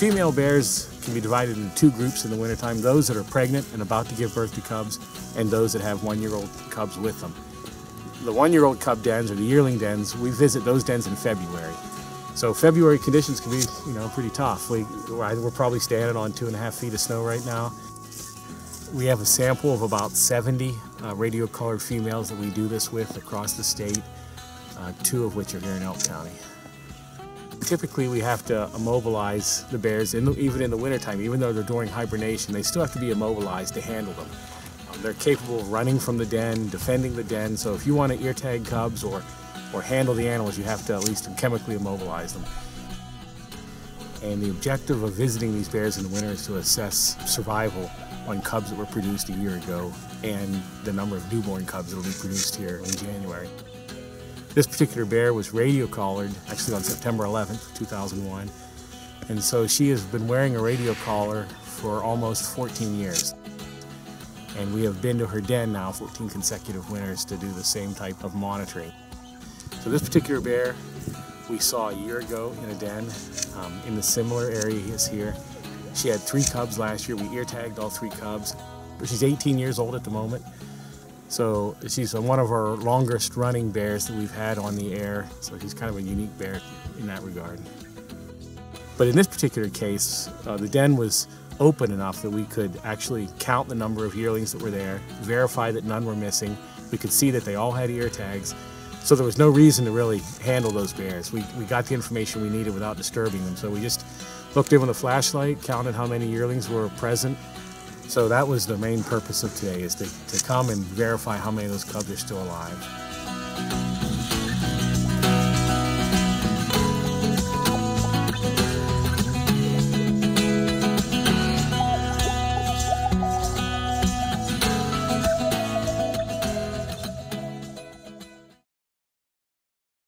Female bears can be divided into two groups in the wintertime, those that are pregnant and about to give birth to cubs, and those that have one-year-old cubs with them. The one-year-old cub dens or the yearling dens, we visit those dens in February. So February conditions can be, you know, pretty tough. We, we're probably standing on two and a half feet of snow right now. We have a sample of about 70 uh, radio-collared females that we do this with across the state, uh, two of which are here in Elk County. Typically, we have to immobilize the bears, in the, even in the wintertime, even though they're during hibernation, they still have to be immobilized to handle them. Um, they're capable of running from the den, defending the den, so if you want to ear tag cubs or, or handle the animals, you have to at least chemically immobilize them. And the objective of visiting these bears in the winter is to assess survival on cubs that were produced a year ago and the number of newborn cubs that will be produced here in January. This particular bear was radio collared actually on September 11th, 2001. And so she has been wearing a radio collar for almost 14 years. And we have been to her den now 14 consecutive winters to do the same type of monitoring. So this particular bear we saw a year ago in a den um, in the similar area as here. She had three cubs last year. We ear tagged all three cubs. She's 18 years old at the moment. So she's one of our longest running bears that we've had on the air. So she's kind of a unique bear in that regard. But in this particular case, uh, the den was open enough that we could actually count the number of yearlings that were there, verify that none were missing. We could see that they all had ear tags. So there was no reason to really handle those bears. We, we got the information we needed without disturbing them. So we just looked in with a flashlight, counted how many yearlings were present, so that was the main purpose of today, is to, to come and verify how many of those cubs are still alive.